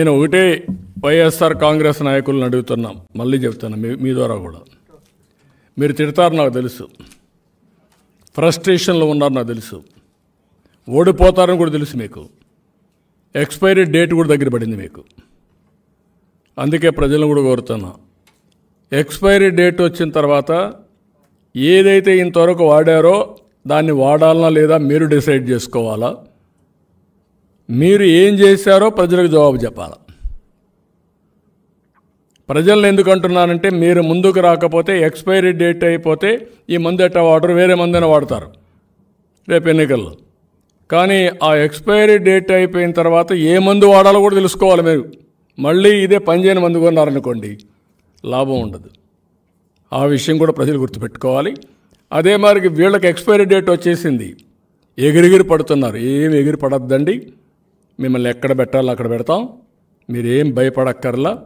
నేను ఒకటే వైఎస్ఆర్ కాంగ్రెస్ నాయకులను అడుగుతున్నాం. మళ్ళీ చెప్తున్నా మీ మీ ద్వారా కూడా. మీరు తిడతారు నాకు తెలుసు. ఫ్రస్ట్రేషన్లో ఉన్నారు నాకు తెలుసు. ఓడిపోతారని కూడా తెలుసు మీకు. ఎక్స్పైరీ డేట్ కూడా దగ్గర పడింది మీకు. అందుకే ప్రజలను కూడా కోరుతున్నా. ఎక్స్పైరీ డేట్ వచ్చిన తర్వాత ఏదైతే ఇంతవరకు వాడారో దాన్ని వాడాలనా లేదా మీరు డిసైడ్ చేసుకోవాలా? మీరు ఏం చేశారో ప్రజలకు జవాబు చెప్పాలి. ప్రజలను ఎందుకు అంటున్నానంటే మీరు ముందుకు రాకపోతే ఎక్స్పైరీ డేట్ అయిపోతే ఈ మందు ఎట్టా వాడరు వేరే మందైనా వాడతారు రేపు ఎన్నికల్లో. కానీ ఆ ఎక్స్పైరీ డేట్ అయిపోయిన తర్వాత ఏ మందు వాడాలో కూడా తెలుసుకోవాలి మీరు. మళ్ళీ ఇదే పనిచేయని మందు కొన్నారనుకోండి లాభం ఉండదు. ఆ విషయం కూడా ప్రజలు గుర్తుపెట్టుకోవాలి. అదే మరి వీళ్ళకి ఎక్స్పైరీ డేట్ వచ్చేసింది. ఎగిరిగిరి పడుతున్నారు. ఏం ఎగిరి పడద్దండి. మిమ్మల్ని ఎక్కడ పెట్టాలో అక్కడ పెడతాం. మీరేం భయపడక్కర్లా.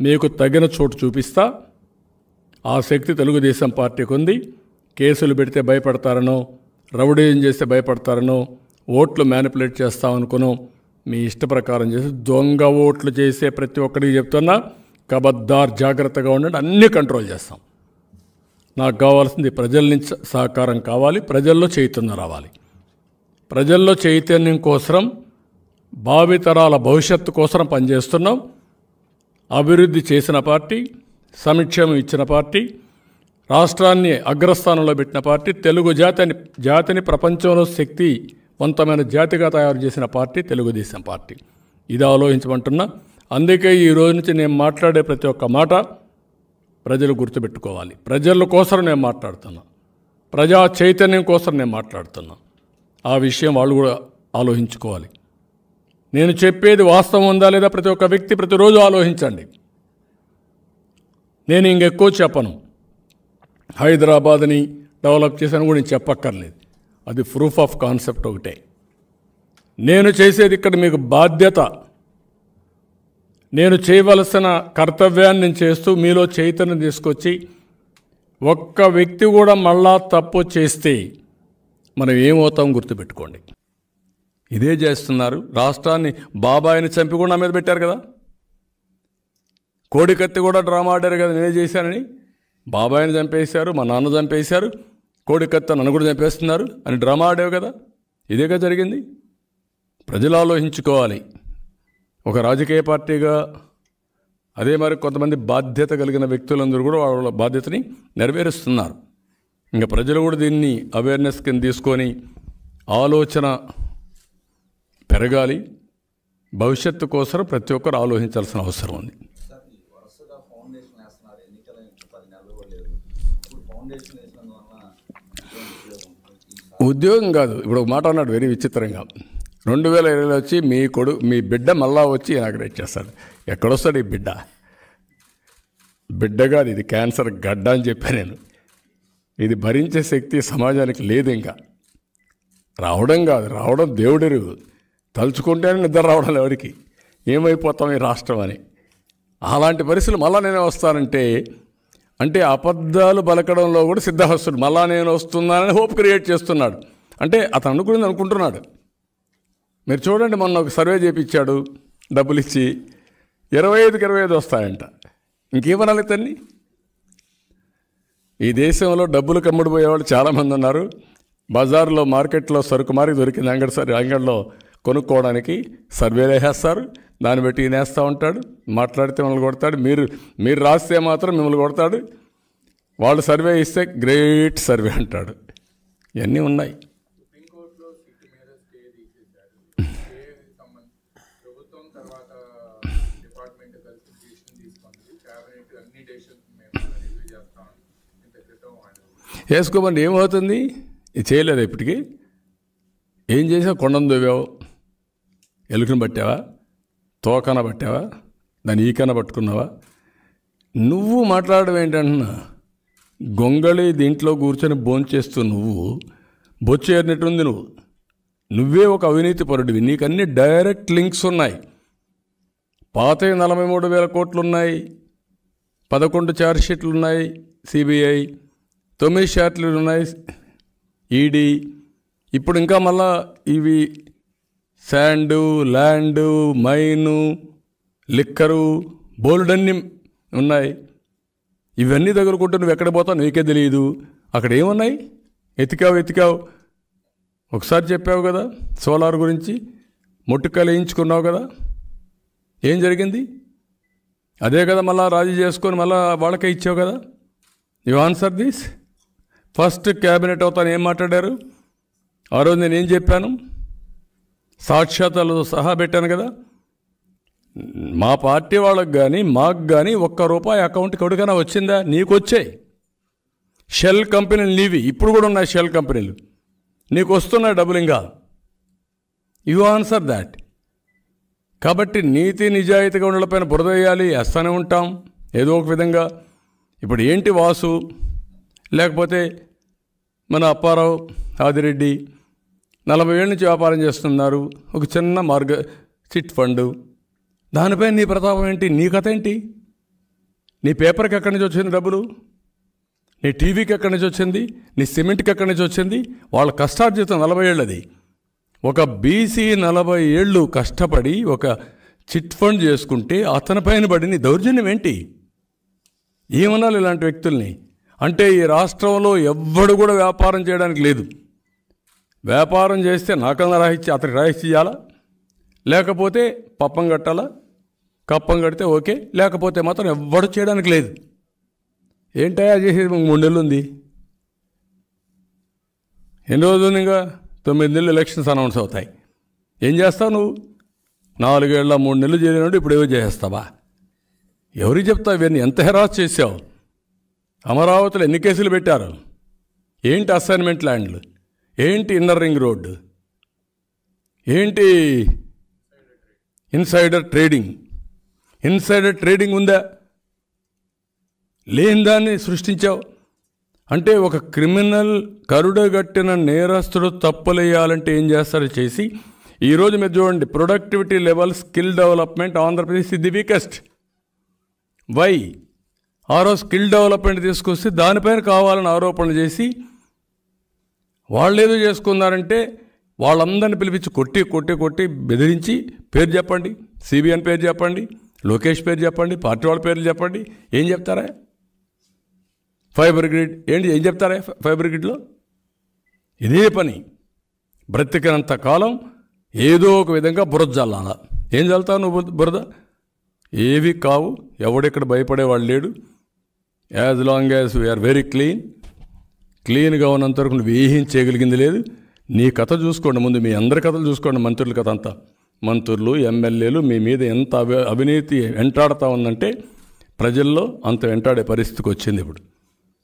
మీకు తగిన చోటు చూపిస్తా. ఆ శక్తి తెలుగుదేశం పార్టీకి ఉంది. కేసులు పెడితే భయపడతారనో రౌడీజం చేస్తే భయపడతారనో ఓట్లు మ్యానిపులేట్ చేస్తామనుకునో మీ ఇష్ట ప్రకారం చేసి దొంగ ఓట్లు చేసే ప్రతి ఒక్కరికి చెప్తున్నా కబద్దార్ జాగ్రత్తగా ఉండండి అన్నీ కంట్రోల్ చేస్తాం. నాకు కావాల్సింది ప్రజల నుంచి సహకారం కావాలి ప్రజల్లో చైతన్యం రావాలి. ప్రజల్లో చైతన్యం కోసం భావితరాల భవిష్యత్తు కోసం పనిచేస్తున్నాం. అభివృద్ధి చేసిన పార్టీ సంక్షేమం ఇచ్చిన పార్టీ రాష్ట్రాన్ని అగ్రస్థానంలో పెట్టిన పార్టీ తెలుగు జాతిని జాతిని ప్రపంచంలో శక్తివంతమైన జాతిగా తయారు చేసిన పార్టీ తెలుగుదేశం పార్టీ. ఇది ఆలోచించమంటున్నా అందుకే ఈ రోజు నుంచి నేను మాట్లాడే ప్రతి ఒక్క మాట ప్రజలు గుర్తుపెట్టుకోవాలి. ప్రజల కోసం నేను మాట్లాడుతున్నా. ప్రజా చైతన్యం కోసం నేను మాట్లాడుతున్నా. ఆ విషయం వాళ్ళు కూడా ఆలోచించుకోవాలి. నేను చెప్పేది వాస్తవం ఉందా లేదా ప్రతి ఒక్క వ్యక్తి ప్రతిరోజు ఆలోచించండి. నేను ఇంకెక్కువ చెప్పను. హైదరాబాద్ని డెవలప్ చేశాను కూడా నేను చెప్పక్కర్లేదు. అది ప్రూఫ్ ఆఫ్ కాన్సెప్ట్ ఒకటే. నేను చేసేది ఇక్కడ మీకు బాధ్యత. నేను చేయవలసిన కర్తవ్యాన్ని నేను చేస్తూ మీలో చైతన్యం తీసుకొచ్చి ఒక్క వ్యక్తి కూడా మళ్ళా తప్పు చేస్తే మనం ఏమవుతాం గుర్తుపెట్టుకోండి. ఇదే చేస్తున్నారు. రాష్ట్రాన్ని బాబాయిని చంపి కూడా నా మీద పెట్టారు కదా. కోడికత్తి కూడా డ్రామా ఆడారు కదా నేనే చేశానని. బాబాయిని చంపేశారు మా నాన్న చంపేశారు కోడికత్త నన్ను కూడా చంపేస్తున్నారు అని డ్రామా ఆడావు కదా. ఇదేగా జరిగింది. ప్రజలు ఆలోచించుకోవాలి. ఒక రాజకీయ పార్టీగా అదే మరి కొంతమంది బాధ్యత కలిగిన వ్యక్తులందరూ కూడా వాళ్ళ బాధ్యతని నెరవేరుస్తున్నారు. ఇంకా ప్రజలు కూడా దీన్ని అవేర్నెస్ కింద తీసుకొని ఆలోచన పెరగాలి. భవిష్యత్తు కోసం ప్రతి ఒక్కరు ఆలోచించాల్సిన అవసరం ఉంది. ఉద్యోగం కాదు. ఇప్పుడు ఒక మాట అన్నాడు వెరీ విచిత్రంగా. రెండు వేల ఇరవైలో వచ్చి మీ కొడు మీ బిడ్డ మళ్ళా వచ్చి ఇనాగ్రేట్ చేస్తాడు. ఎక్కడొస్తాడు ఈ బిడ్డ? బిడ్డ కాదు ఇది క్యాన్సర్ గడ్డ అని చెప్పాను నేను. ఇది భరించే శక్తి సమాజానికి లేదు ఇంకా. రావడం కాదు రావడం దేవుడెరుగు తలుచుకుంటేనే నిద్ర రావడం ఎవరికి? ఏమైపోతాం ఈ రాష్ట్రం అని. అలాంటి పరిస్థితులు మళ్ళా నేను వస్తానంటే అంటే అబద్ధాలు బలకడంలో కూడా సిద్ధహస్తుడు మళ్ళా నేను వస్తున్నానని హోప్ క్రియేట్ చేస్తున్నాడు. అంటే అతను అనుకునేది అనుకుంటున్నాడు. మీరు చూడండి మొన్న ఒక సర్వే చేపించాడు డబ్బులు ఇచ్చి ఇరవై ఐదుకి ఇరవై ఐదు వస్తాయంట. ఇంకేమనాలి తన్ని? ఈ దేశంలో డబ్బులు కమ్ముడిపోయేవాళ్ళు చాలామంది ఉన్నారు. బజార్లో మార్కెట్లో సరుకు మారి దొరికింది అంగడి సరి అంగడిలో కొనుక్కోవడానికి సర్వేలు వేసేస్తారు దాన్ని బట్టి ఈయన ఉంటాడు మాట్లాడితే మిమ్మల్ని కొడతాడు. మీరు మీరు రాస్తే మాత్రం మిమ్మల్ని కొడతాడు. వాళ్ళు సర్వే ఇస్తే గ్రేట్ సర్వే అంటాడు. ఇవన్నీ ఉన్నాయి. వేసుకోమని ఏమవుతుంది? ఇది చేయలేదు ఇప్పటికీ. ఏం చేసావు కొండను దొవ్వావు ఎలుకను పట్టావా? తోకన పట్టావా? దాని ఈకన పట్టుకున్నావా? నువ్వు మాట్లాడడం ఏంటంటున్నా? గొంగళి దీంట్లో కూర్చొని భోంచేస్తూ నువ్వు బొచ్చేరినట్టుంది నువ్వు. నువ్వే ఒక అవినీతి పరుడివి. నీకు అన్ని డైరెక్ట్ లింక్స్ ఉన్నాయి. పాత నలభై మూడు వేల కోట్లు ఉన్నాయి పదకొండు ఛార్జ్షీట్లు ఉన్నాయి సిబిఐ. తొమ్మిది షార్ట్లు ఉన్నాయి ఈడీ. ఇప్పుడు ఇంకా మళ్ళా ఇవి శాండు ల్యాండు మైను లిక్కరు బోల్డన్ని ఉన్నాయి. ఇవన్నీ తగులుకుంటూ నువ్వు ఎక్కడ పోతావు నీకే తెలియదు అక్కడ ఏమున్నాయి? ఎతికావు ఎతికావు. ఒకసారి చెప్పావు కదా సోలార్ గురించి. ముట్టుకాయలు వేయించుకున్నావు కదా. ఏం జరిగింది? అదే కదా మళ్ళా రాజీ చేసుకొని మళ్ళా వాళ్ళకే ఇచ్చావు కదా. You answer this? First cabinet అవుతాను ఏం మాట్లాడారు? ఆ రోజు నేను ఏం చెప్పాను? సాక్ష్యాతాలతో సహా పెట్టాను కదా. మా పార్టీ వాళ్ళకి కానీ మాకు కానీ ఒక్క రూపాయి అకౌంట్కి ఎవరికైనా వచ్చిందా? నీకు వచ్చాయి. షెల్ కంపెనీలు నీవి. ఇప్పుడు కూడా ఉన్నాయి షెల్ కంపెనీలు. నీకు వస్తున్నాయి డబ్బులు ఇంకా యు ఆన్సర్ దాట్. కాబట్టి నీతి నిజాయితీగా ఉండలపైన బురద వేయాలి వేస్తూనే ఉంటాం. ఏదో ఒక విధంగా. ఇప్పుడు ఏంటి వాసు? లేకపోతే మన అప్పారావు ఆదిరెడ్డి నలభై ఏళ్ళ నుంచి వ్యాపారం చేస్తున్నారు. ఒక చిన్న మార్గ చిట్ ఫండ్. దానిపై నీ ప్రతాపం ఏంటి? నీ కథ ఏంటి? నీ పేపర్కి ఎక్కడి నుంచి వచ్చింది డబ్బులు? నీ టీవీకి ఎక్కడి నుంచి వచ్చింది? నీ సిమెంట్కి ఎక్కడి నుంచి వచ్చింది? వాళ్ళ కష్టార్జితం నలభై ఏళ్ళది. ఒక బీసీ నలభై ఏళ్ళు కష్టపడి ఒక చిట్ ఫండ్ చేసుకుంటే అతనిపైన పడిన దౌర్జన్యం ఏంటి? ఏమనాలి ఇలాంటి వ్యక్తుల్ని? అంటే ఈ రాష్ట్రంలో ఎవ్వడు కూడా వ్యాపారం చేయడానికి లేదు. వ్యాపారం చేస్తే నాకన్నా రాయిచ్చి అతనికి రాయిచ్చి ఇవ్వాలా లేకపోతే పప్పం కట్టాలా? కప్పం కడితే ఓకే లేకపోతే మాత్రం ఎవ్వడు చేయడానికి లేదు. ఏంటయా చేసేది మూడు నెలలు ఉంది. ఎన్ని రోజులు ఉంది ఇంకా? తొమ్మిది నెలలు ఎలక్షన్స్ అనౌన్స్ అవుతాయి. ఏం చేస్తావు నువ్వు? నాలుగేళ్ళ మూడు నెలలు చేరినట్టు ఇప్పుడు ఏవో చేస్తావా ఎవరికి చెప్తావు ఇవన్నీ? ఎంత హెరాస్ చేసావు? అమరావతిలో ఎన్ని కేసులు పెట్టారు? ఏంటి అసైన్మెంట్ ల్యాండ్లు? ఏంటి ఇన్నర్ రింగ్ రోడ్డు ఏంటి ఇన్సైడర్ ట్రేడింగ్? ఇన్సైడర్ ట్రేడింగ్ ఉందా? లేని దాన్ని సృష్టించావు? అంటే ఒక క్రిమినల్ కరుడగట్టిన నేరస్తుడు తప్పులేయాలంటే ఏం చేస్తారో చేసి ఈరోజు మీరు చూడండి productivity level skill development Andhra Pradesh ఇది ది వీకెస్ట్ వై ఆరో స్కిల్ డెవలప్మెంట్ తీసుకొస్తే దానిపైన కావాలని ఆరోపణలు చేసి వాళ్ళు ఏదో చేసుకున్నారంటే వాళ్ళందరిని పిలిపించి కొట్టి కొట్టి కొట్టి బెదిరించి పేరు చెప్పండి. సిబిఎన్ పేరు చెప్పండి. లోకేష్ పేరు చెప్పండి. పార్టీ వాళ్ళ పేర్లు చెప్పండి. ఏం చెప్తారా? ఫైబర్ గ్రిడ్ ఏంటి? ఏం చెప్తారా ఫైబర్ గ్రిడ్లో ఇదే పని. బ్రతికినంత కాలం ఏదో ఒక విధంగా బురద చల్లాల ఏం చల్లుతావు నువ్వు బురద- బురద? ఏవి కావు. ఎవడెక్కడ భయపడేవాడు లేడు. As long as we are very clean క్లీన్గా ఉన్నంత వరకు నువ్వు ఏం చేయగలిగింది లేదు. నీ కథ చూసుకోండి ముందు మీ అందరి కథలు చూసుకోండి మంత్రుల కథ అంతా. మంత్రులు ఎమ్మెల్యేలు మీ మీద ఎంత అవి అవినీతి వెంటాడుతూ ఉందంటే ప్రజల్లో అంత వెంటాడే పరిస్థితికి వచ్చింది ఇప్పుడు.